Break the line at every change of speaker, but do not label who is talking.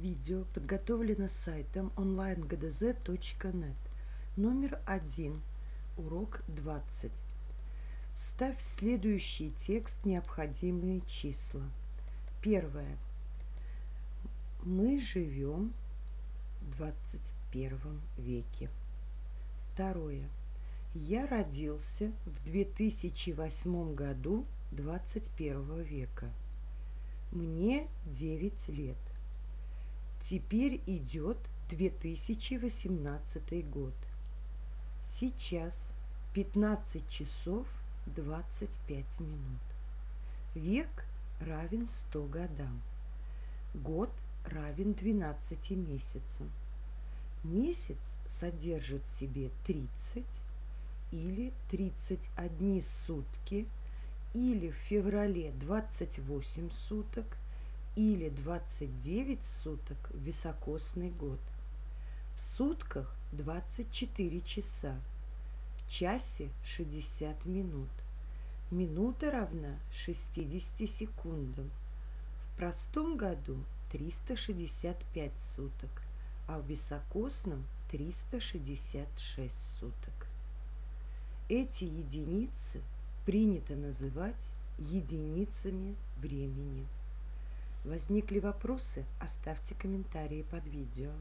Видео подготовлено сайтом onlinegdz.net. Номер один. Урок 20. Вставь в следующий текст необходимые числа. Первое. Мы живем в 21 веке. Второе. Я родился в 2008 году 21 века. Мне 9 лет. Теперь идет 2018 год. Сейчас 15 часов 25 минут. Век равен 100 годам. Год равен 12 месяцам. Месяц содержит в себе 30 или 31 сутки, или в феврале 28 суток, или 29 суток високосный год. В сутках 24 часа, в часе 60 минут. Минута равна 60 секундам. В простом году 365 суток, а в високосном 366 суток. Эти единицы принято называть единицами времени. Возникли вопросы? Оставьте комментарии под видео.